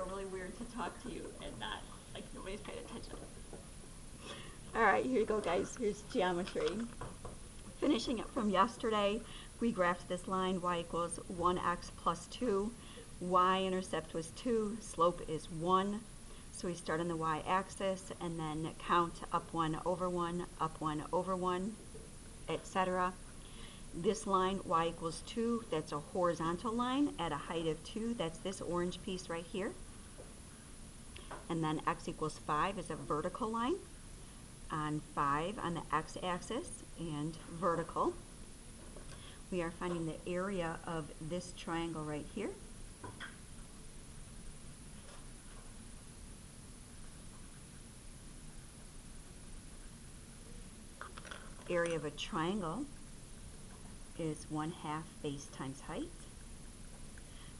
feel really weird to talk to you and not, like, nobody's paying attention. All right, here you go, guys. Here's geometry. Finishing up from yesterday, we graphed this line, y equals 1x plus 2. y-intercept was 2, slope is 1. So we start on the y-axis and then count up 1 over 1, up 1 over 1, etc. This line, y equals 2, that's a horizontal line at a height of 2. That's this orange piece right here. And then x equals 5 is a vertical line on 5 on the x-axis and vertical. We are finding the area of this triangle right here. Area of a triangle is 1 half base times height.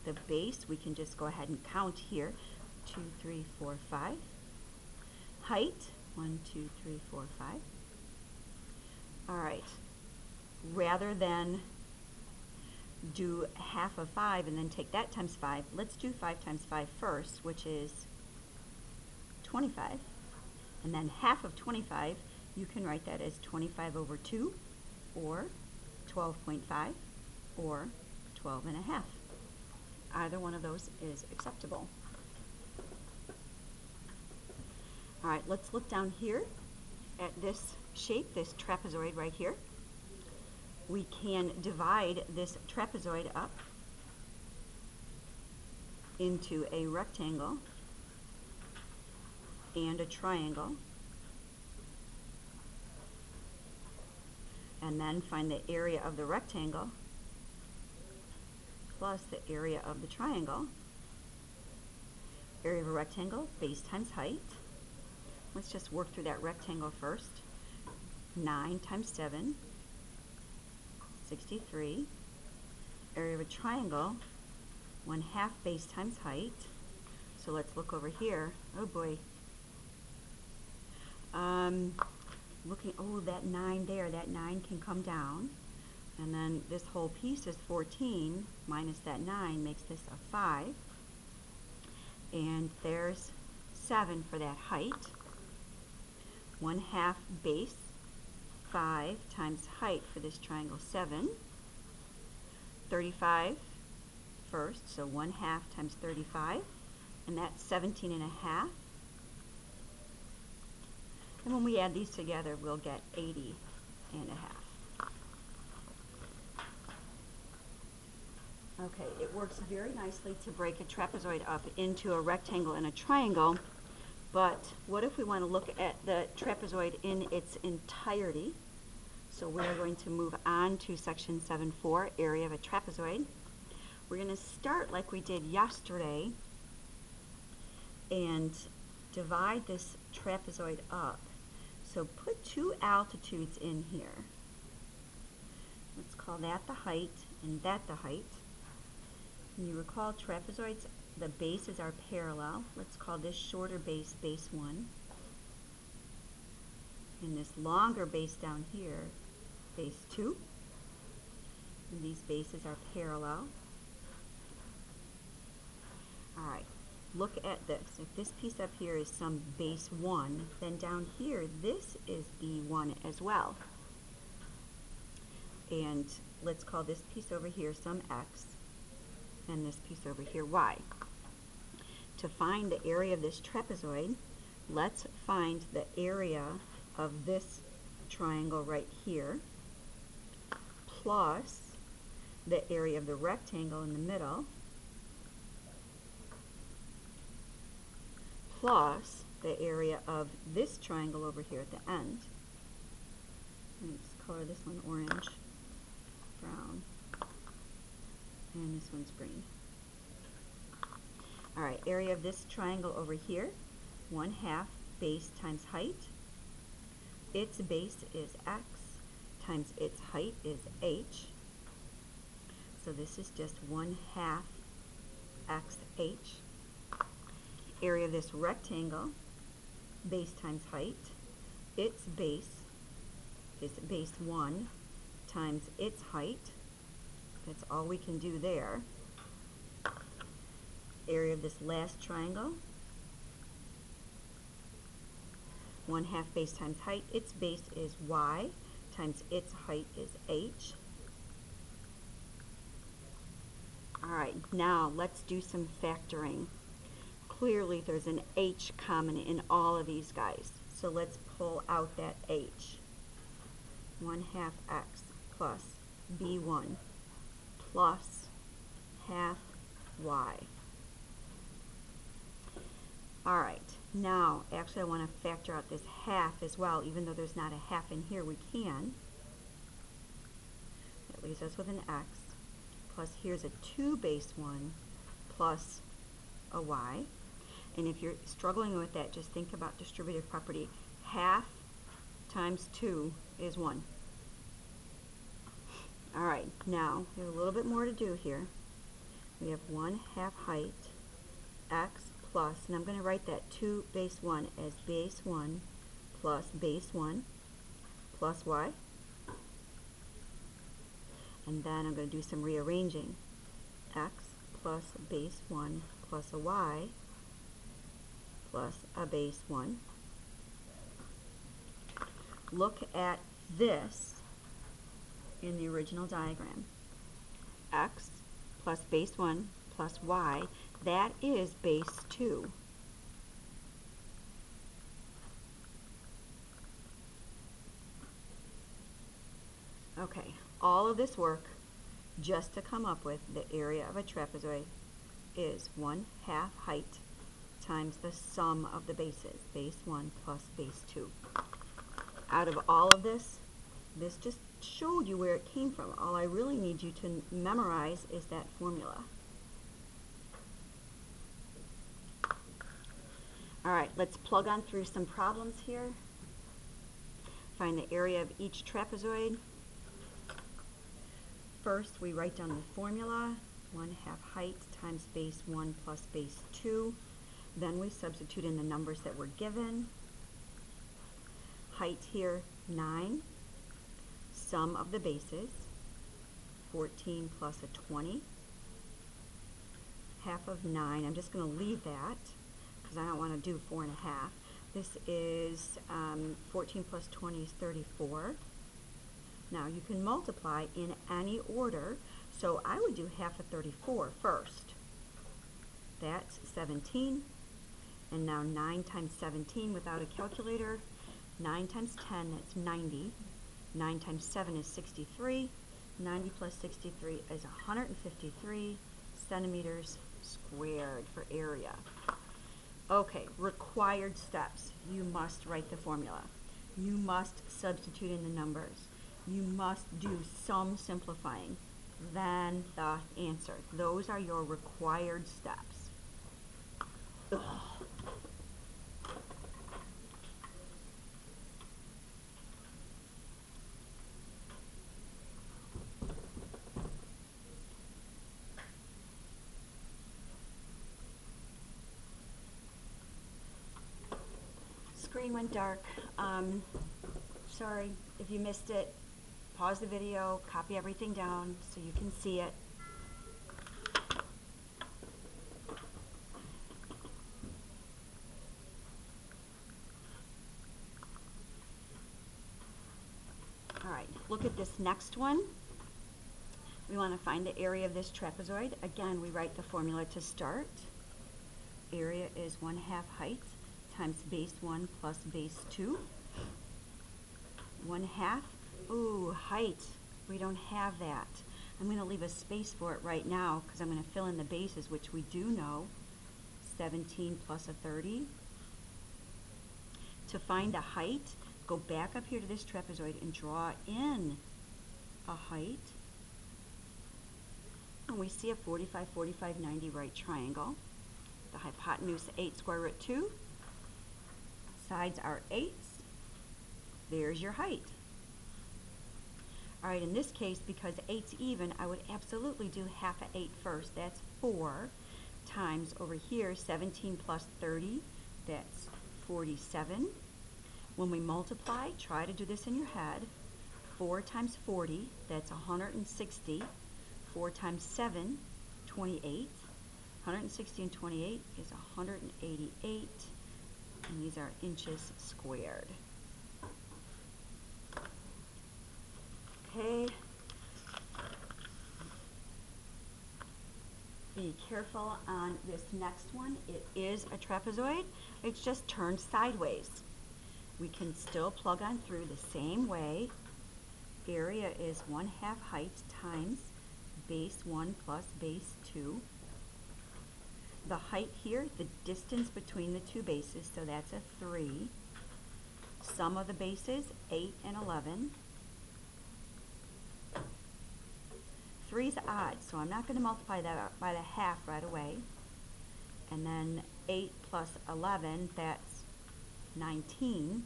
The base, we can just go ahead and count here. 2, 3, 4, 5. Height, one, two, three, four, five. All right. Rather than do half of 5 and then take that times 5, let's do 5 times 5 first, which is 25. And then half of 25, you can write that as 25 over 2, or 12.5, or 12 and a half. Either one of those is acceptable. All right, let's look down here at this shape, this trapezoid right here. We can divide this trapezoid up into a rectangle and a triangle. And then find the area of the rectangle plus the area of the triangle. Area of a rectangle, base times height. Let's just work through that rectangle first. 9 times 7, 63. Area of a triangle, 1 half base times height. So let's look over here. Oh boy. Um, looking, oh, that 9 there, that 9 can come down. And then this whole piece is 14 minus that 9 makes this a 5. And there's 7 for that height. 1 half base, 5 times height for this triangle, 7. 35 first, so 1 half times 35, and that's 17 and a half. And when we add these together, we'll get 80 and a half. Okay, it works very nicely to break a trapezoid up into a rectangle and a triangle. But what if we want to look at the trapezoid in its entirety? So we're going to move on to section 7.4, area of a trapezoid. We're going to start like we did yesterday and divide this trapezoid up. So put two altitudes in here. Let's call that the height and that the height. And you recall trapezoids the bases are parallel. Let's call this shorter base base 1. And this longer base down here, base 2. And these bases are parallel. Alright, look at this. If this piece up here is some base 1, then down here this is B1 as well. And let's call this piece over here some x and this piece over here y to find the area of this trapezoid, let's find the area of this triangle right here plus the area of the rectangle in the middle plus the area of this triangle over here at the end. Let's color this one orange, brown, and this one's green. All right, area of this triangle over here, 1 half base times height. Its base is x times its height is h. So this is just 1 half xh. Area of this rectangle, base times height. Its base is base 1 times its height. That's all we can do there area of this last triangle. 1 half base times height. Its base is y times its height is h. Alright, now let's do some factoring. Clearly there's an h common in all of these guys. So let's pull out that h. 1 half x plus b1 plus half y. Alright, now actually I want to factor out this half as well, even though there's not a half in here, we can. That leaves us with an x plus here's a 2 base 1 plus a y. And if you're struggling with that, just think about distributive property. Half times 2 is 1. All right, now we have a little bit more to do here. We have 1 half height x plus, and I'm going to write that 2 base 1 as base 1 plus base 1 plus y. And then I'm going to do some rearranging. x plus base 1 plus a y plus a base 1. Look at this in the original diagram. x plus base 1 plus y, that is base 2. Okay, all of this work just to come up with the area of a trapezoid is 1 half height times the sum of the bases, base 1 plus base 2. Out of all of this, this just showed you where it came from. All I really need you to memorize is that formula. All right, let's plug on through some problems here. Find the area of each trapezoid. First, we write down the formula, 1 half height times base 1 plus base 2. Then we substitute in the numbers that were given. Height here, 9. Sum of the bases, 14 plus a 20. Half of 9, I'm just going to leave that because I don't want to do 4 and a half. This is um, 14 plus 20 is 34. Now you can multiply in any order, so I would do half of 34 first. That's 17. And now 9 times 17 without a calculator. 9 times 10, that's 90. 9 times 7 is 63. 90 plus 63 is 153 centimeters squared for area. Okay, required steps. You must write the formula. You must substitute in the numbers. You must do some simplifying. Then the answer. Those are your required steps. Ugh. Screen went dark. Um, sorry if you missed it. Pause the video, copy everything down so you can see it. All right, look at this next one. We want to find the area of this trapezoid. Again, we write the formula to start. Area is 1 half height times base 1 plus base 2. 1 half. Ooh, height. We don't have that. I'm going to leave a space for it right now because I'm going to fill in the bases, which we do know. 17 plus a 30. To find the height, go back up here to this trapezoid and draw in a height. And we see a 45, 45, 90 right triangle. The hypotenuse 8 square root 2. Sides are 8s. There's your height. All right, in this case, because 8's even, I would absolutely do half of 8 first. That's 4 times over here, 17 plus 30. That's 47. When we multiply, try to do this in your head. 4 times 40, that's 160. 4 times 7, 28. 160 and 28 is 188, and these are inches squared. Okay. Be careful on this next one. It is a trapezoid. It's just turned sideways. We can still plug on through the same way. Area is 1 half height times base 1 plus base 2. The height here, the distance between the two bases, so that's a 3. Sum of the bases, 8 and 11. 3 is odd, so I'm not going to multiply that by the half right away. And then 8 plus 11, that's 19.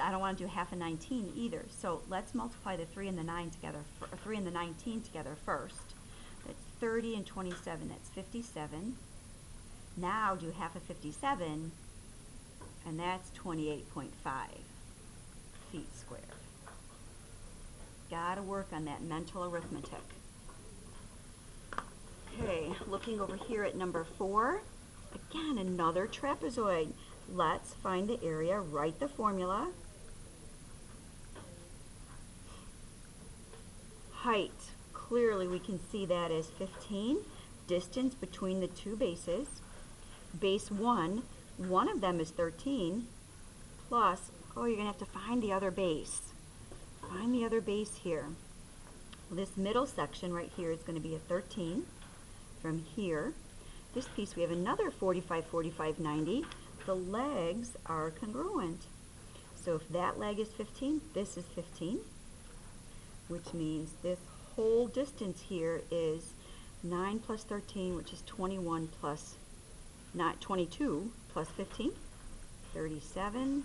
I don't want to do half of 19 either, so let's multiply the 3 and the 9 together, 3 and the 19 together first. That's 30 and 27, that's 57. Now do half of 57, and that's 28.5 feet squared. Gotta work on that mental arithmetic. Okay, looking over here at number four, again, another trapezoid. Let's find the area, write the formula. Height, clearly we can see that as 15. Distance between the two bases. Base 1, one of them is 13, plus, oh, you're going to have to find the other base. Find the other base here. This middle section right here is going to be a 13 from here. This piece, we have another 45, 45, 90. The legs are congruent. So if that leg is 15, this is 15, which means this whole distance here is 9 plus 13, which is 21 plus, not 22 plus 15, 37.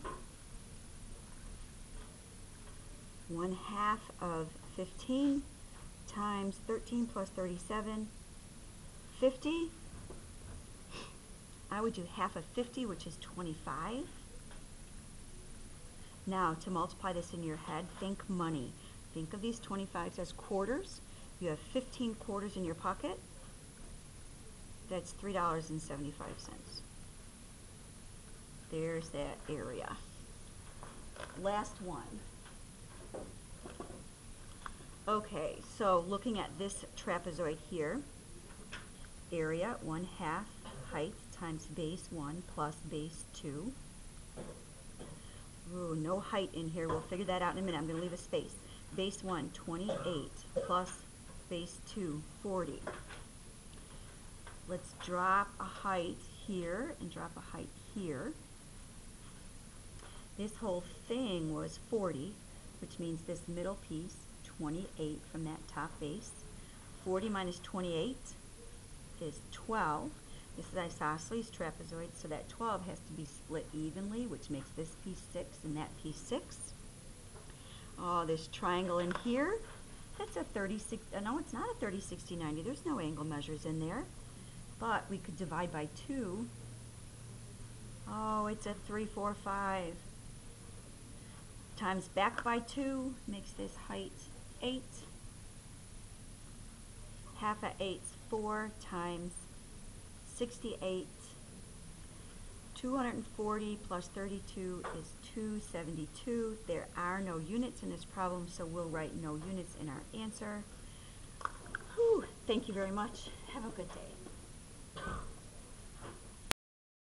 1 half of 15 times 13 plus 37, 50. I would do half of 50, which is 25. Now, to multiply this in your head, think money. Think of these 25s as quarters. You have 15 quarters in your pocket. That's $3.75. There's that area. Last one. Okay, so looking at this trapezoid here, area 1 half height times base 1 plus base 2. Ooh, no height in here. We'll figure that out in a minute. I'm going to leave a space. Base 1, 28, plus base 2, 40. Let's drop a height here and drop a height here. This whole thing was 40, which means this middle piece, 28 from that top base. 40 minus 28 is 12. This is isosceles trapezoid, so that 12 has to be split evenly, which makes this piece 6 and that piece 6. Oh, this triangle in here, that's a 36, uh, no, it's not a 30, 60, 90. There's no angle measures in there. But we could divide by 2. Oh, it's a 3, 4, 5. Times back by 2 makes this height 8. Half of 8 is 4 times 68. 240 plus 32 is 272. There are no units in this problem, so we'll write no units in our answer. Whew, thank you very much. Have a good day.